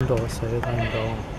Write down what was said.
다행이다 왔어요 다행이다